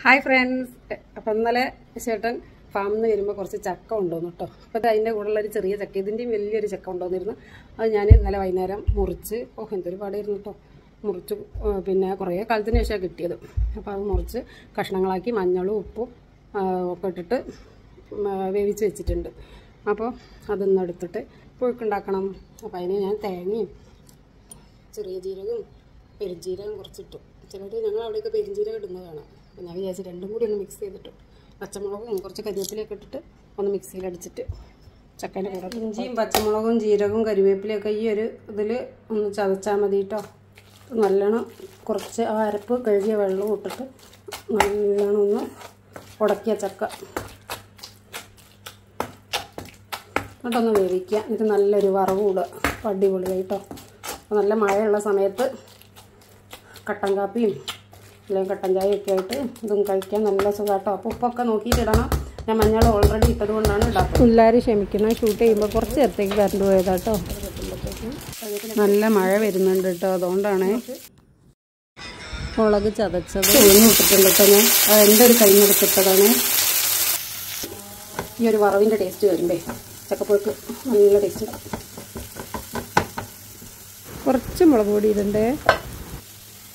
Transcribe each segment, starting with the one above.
Hi friends. അപ്പം ഇന്നലെ ചേട്ടൻ ഫാമിൽ നിന്ന് വരുമ്പോൾ കുറച്ച് ചക്ക ഉണ്ടോന്ന് കേട്ടോ അപ്പോൾ അതിന്റെ കൂടെയുള്ളൊരു ചെറിയ ചക്ക. ഇതിന്റെയും വലിയൊരു ചക്ക ഉണ്ടോന്നിരുന്നു അത് ഞാൻ ഇന്നലെ വൈകുന്നേരം മുറിച്ച് ഓഹ് എന്തൊരു പാടായിരുന്നു കേട്ടോ മുറിച്ച് പിന്നെ കുറേ കാലത്തിന് ശേഷമാണ് കിട്ടിയത്. അപ്പോൾ അത് മുറിച്ച് കഷ്ണങ്ങളാക്കി മഞ്ഞളും ഉപ്പും ഒക്കെ ഇട്ടിട്ട് വേവിച്ച് വെച്ചിട്ടുണ്ട്. അപ്പോൾ അതൊന്നെടുത്തിട്ട് പുഴുക്കുണ്ടാക്കണം അപ്പോൾ അതിന് ഞാൻ തേങ്ങയും ചെറിയ ജീരകവും പെരുംജീരകം കുറച്ചിട്ടു. ചിലർ ഞങ്ങൾ അവിടെയൊക്കെ പെരിഞ്ചീരകം ഇടുന്നത് കാണാം ഞാൻ വിചാരിച്ചു രണ്ടും കൂടി ഒന്ന് മിക്സ് ചെയ്തിട്ടു. പച്ചമുളകും കുറച്ച് കരിവേപ്പിലയൊക്കെ ഇട്ടിട്ട് ഒന്ന് മിക്സിയിൽ അടിച്ചിട്ട് ചക്കേന്റെ കൂടെ ഇഞ്ചിയും പച്ചമുളകും ജീരകവും കരിവേപ്പിലയൊക്കെ ഈ ഒരു ഇതിൽ ഒന്ന് ചതച്ചാൽ മതി കേട്ടോ നല്ലോണം കുറച്ച് ആ അരപ്പ് കഴുകിയ വെള്ളവും ഇട്ടിട്ട് നല്ലോണം ഒന്ന് ഉടക്കിയ ചക്ക. എന്നിട്ടൊന്ന് വേവിക്കുക. എന്നിട്ട് നല്ലൊരു വറവ് കൂടുക അടിപൊളിയായിട്ടോ. നല്ല മഴയുള്ള സമയത്ത് കട്ടൻ കാപ്പിയും അല്ലെങ്കിൽ കട്ടൻ ചായയൊക്കെ ആയിട്ട് ഇതും കഴിക്കാൻ നല്ല സുഖമാട്ടോ അപ്പോൾ ഉപ്പൊക്കെ നോക്കിയിട്ട് ഇടണം. ഞാൻ മഞ്ഞൾ ഓൾറെഡി ഇട്ടത് കൊണ്ടാണ് ഇടാത്തത്. എല്ലാവരും ക്ഷമിക്കണം. ഷൂട്ട് ചെയ്യുമ്പോൾ കുറച്ച് നേരത്തേക്ക് കറണ്ട് പോയതാട്ടോ. നല്ല മഴ വരുന്നുണ്ട് കേട്ടോ അതുകൊണ്ടാണ് മുളക് ചതച്ചത്. ഉഴുന്ന് ഇട്ടിട്ടുണ്ട് കേട്ടോ ഞാൻ. എന്റെ ഒരു കൈമെടുത്തിട്ടതാണ് ഈ ഒരു വറവിന്റെ ടേസ്റ്റ് വരുമ്പേ ചക്കപ്പുഴക്ക് നല്ല ടേസ്റ്റ് കുറച്ച് മുളക് പൊടി ഇടണ്ടേ?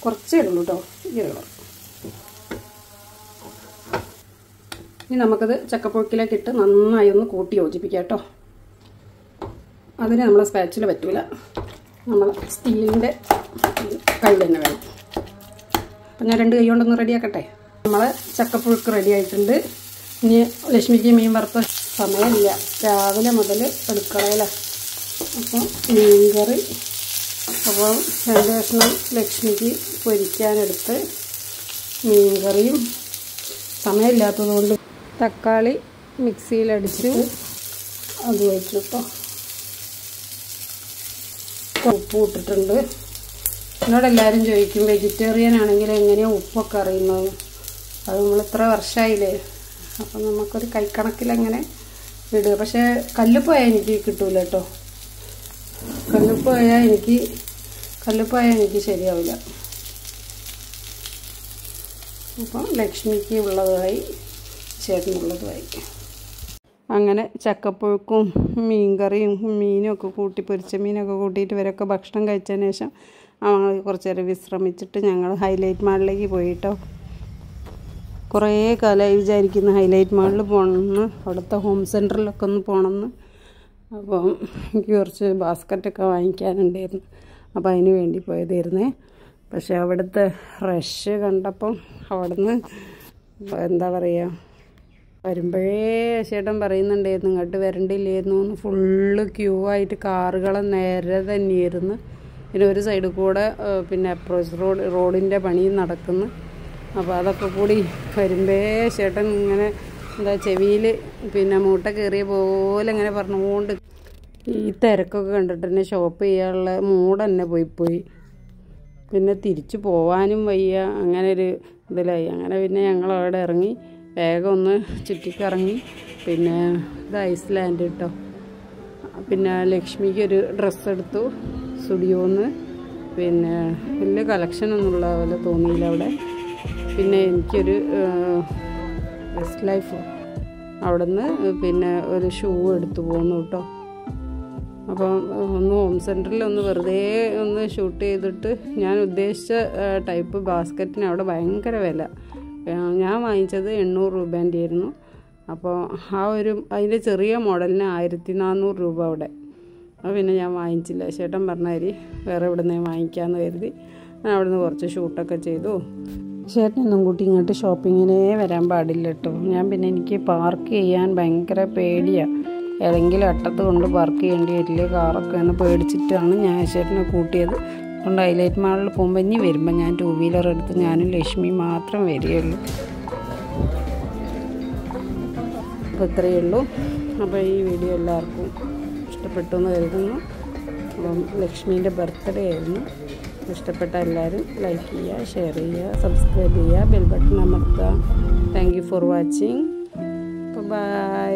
കുറച്ചേ ഇടുള്ളൂ കേട്ടോ ഈ കളർ. ഇനി നമുക്കത് ചക്കപ്പൊക്കിലേക്ക് ഇട്ട് നന്നായി ഒന്ന് കൂട്ടി യോജിപ്പിക്കാം കേട്ടോ അതിന് നമ്മളെ സ്പാച്ചിൽ പറ്റൂല. നമ്മൾ സ്റ്റീലിന്റെ കൈ തന്നെ വേണം. അപ്പം ഞാൻ രണ്ട് കൈ കൊണ്ടൊന്ന് റെഡിയാക്കട്ടെ നമ്മളെ ചക്കപ്പുഴുക്ക് റെഡി ആയിട്ടുണ്ട്. ഇനി ലക്ഷ്മിക്ക് മീൻ വറുത്ത സമയമില്ല. രാവിലെ മുതൽ എടുക്കളയിലാണ് അപ്പം മീൻകറി അപ്പോൾ രണ്ട് കഷ്ണം ലക്ഷ്മിക്ക് പൊരിക്കാനെടുത്ത് മീൻകറിയും. സമയമില്ലാത്തതുകൊണ്ട് തക്കാളി മിക്സിയിലടിച്ച് അത് വെച്ചിട്ടോ. ഉപ്പ് ഇട്ടിട്ടുണ്ട്. എന്നോട് എല്ലാവരും ചോദിക്കും വെജിറ്റേറിയൻ ആണെങ്കിൽ എങ്ങനെയാണ് ഉപ്പൊക്കെ അറിയുന്നത്? അത് നമ്മൾ ഇത്ര വർഷമായില്ലേ? അപ്പം നമുക്കൊരു കൈക്കണക്കിലങ്ങനെ ഇടുക. പക്ഷേ കല്ലുപ്പോയാൽ എനിക്ക് കിട്ടൂല കേട്ടോ. കല്ലുപ്പോയാൽ എനിക്ക് കല്ലുപ്പായ എനിക്ക് ശരിയാവില്ല. അപ്പം ലക്ഷ്മിക്ക് ഉള്ളതായി ചേട്ടനുള്ളതുമായി അങ്ങനെ ചക്കപ്പുഴുക്കും മീൻകറിയും മീനും ഒക്കെ കൂട്ടി പൊരിച്ച മീനൊക്കെ കൂട്ടിയിട്ട് ഇവരൊക്കെ ഭക്ഷണം കഴിച്ചതിന് ശേഷം ഞങ്ങൾ കുറച്ച് നേരം വിശ്രമിച്ചിട്ട് ഞങ്ങൾ ഹൈലൈറ്റ് മാളിലേക്ക് പോയിട്ടോ. കുറേ കാലമായി വിചാരിക്കുന്ന ഹൈലൈറ്റ് മാളിൽ പോകണമെന്ന് അവിടുത്തെ ഹോം സെന്ററിലൊക്കെ ഒന്ന് പോകണമെന്ന്. അപ്പം എനിക്ക് കുറച്ച് ബാസ്ക്കറ്റൊക്കെ വാങ്ങിക്കാനുണ്ടായിരുന്നു. അപ്പോൾ അതിന് വേണ്ടി പോയതായിരുന്നേ. പക്ഷെ അവിടുത്തെ റഷ് കണ്ടപ്പം അവിടുന്ന് എന്താ പറയുക വരുമ്പോഴേ ചേട്ടൻ പറയുന്നുണ്ടായിരുന്നു ഇങ്ങോട്ട് വരണ്ടില്ലായിരുന്നു എന്ന്. ഫുള്ള് ക്യൂ ആയിട്ട് കാറുകൾ നേരെ തന്നെയായിരുന്നു. പിന്നെ ഒരു സൈഡിൽ കൂടെ പിന്നെ അപ്രോച്ച് റോഡ് റോഡിന്റെ പണി നടക്കുന്നു. അപ്പോൾ അതൊക്കെ കൂടി വരുമ്പേ ചേട്ടൻ ഇങ്ങനെ എന്താ ചെവിയിൽ പിന്നെ മൂട്ട കയറിയ പോലെ ഇങ്ങനെ പറഞ്ഞുകൊണ്ട് ഈ തിരക്കൊക്കെ കണ്ടിട്ട് തന്നെ ഷോപ്പ് ചെയ്യാനുള്ള മൂഡ് തന്നെ പോയി പോയി. പിന്നെ തിരിച്ചു പോവാനും വയ്യ. അങ്ങനെ ഒരു ഇതിലായി. അങ്ങനെ പിന്നെ ഞങ്ങൾ അവിടെ ഇറങ്ങി. വേഗം ഒന്ന് ചുറ്റിക്കറങ്ങി. പിന്നെ ഇത് ഐസ്ലാൻഡ് കേട്ടോ പിന്നെ ലക്ഷ്മിക്ക് ഒരു ഡ്രസ്സ് എടുത്തു. സ്റ്റുഡിയോന്ന്. പിന്നെ വലിയ കളക്ഷനൊന്നുള്ള പോലെ തോന്നിയില്ല അവിടെ. പിന്നെ എനിക്കൊരു ബെസ്റ്റ് ലൈഫ് അവിടുന്ന് പിന്നെ ഒരു ഷൂ എടുത്തു പോന്നു കേട്ടോ. അപ്പം ഒന്ന് ഹോം സെന്ററിൽ ഒന്ന് വെറുതെ ഒന്ന് ഷൂട്ട് ചെയ്തിട്ട് ഞാൻ ഉദ്ദേശിച്ച ടൈപ്പ് ബാസ്ക്കറ്റിന് അവിടെ ഭയങ്കര വില. ഞാൻ വാങ്ങിച്ചത് എണ്ണൂറ് രൂപേന്റെ ആയിരുന്നു അപ്പോൾ ആ ഒരു അതിന്റെ ചെറിയ മോഡലിന് ആയിരത്തി നാനൂറ് രൂപ അവിടെ. അപ്പോൾ പിന്നെ ഞാൻ വാങ്ങിച്ചില്ല. ചേട്ടൻ പറഞ്ഞാരി വേറെ എവിടെ നിന്ന് വാങ്ങിക്കാമെന്ന് കരുതി. ഞാൻ അവിടെ നിന്ന് കുറച്ച് ഷൂട്ടൊക്കെ ചെയ്തു. ചേട്ടനൊന്നും കൂട്ടി ഇങ്ങോട്ട് ഷോപ്പിങ്ങിനേ വരാൻ പാടില്ല കേട്ടോ ഞാൻ പിന്നെ എനിക്ക് പാർക്ക് ചെയ്യാൻ ഭയങ്കര പേടിയാണ് ഏതെങ്കിലും അട്ടത്ത് കൊണ്ട് പാർക്ക് ചെയ്യേണ്ടി വരില്ല കാറൊക്കെ എന്ന് പേടിച്ചിട്ടാണ് ഞാൻ ചേട്ടനെ കൂട്ടിയത്. അതുകൊണ്ട് ഹൈലൈറ്റ് മാളിൽ പോകുമ്പോൾ ഇനി വരുമ്പോൾ ഞാൻ ടൂ വീലർ എടുത്ത് ഞാനും ലക്ഷ്മി മാത്രം വരികയുള്ളൂ. അപ്പോൾ ഇത്രയേ ഉള്ളൂ. അപ്പോൾ ഈ വീഡിയോ എല്ലാവർക്കും ഇഷ്ടപ്പെട്ടു എന്ന് കരുതുന്നു. അപ്പം ലക്ഷ്മീന്റെ ബർത്ത്ഡേ ആയിരുന്നു. ഇഷ്ടപ്പെട്ട എല്ലാവരും ലൈക്ക് ചെയ്യുക ഷെയർ ചെയ്യുക സബ്സ്ക്രൈബ് ചെയ്യുക ബെൽ ബട്ടൺ അമർത്തുക thank you for watching bye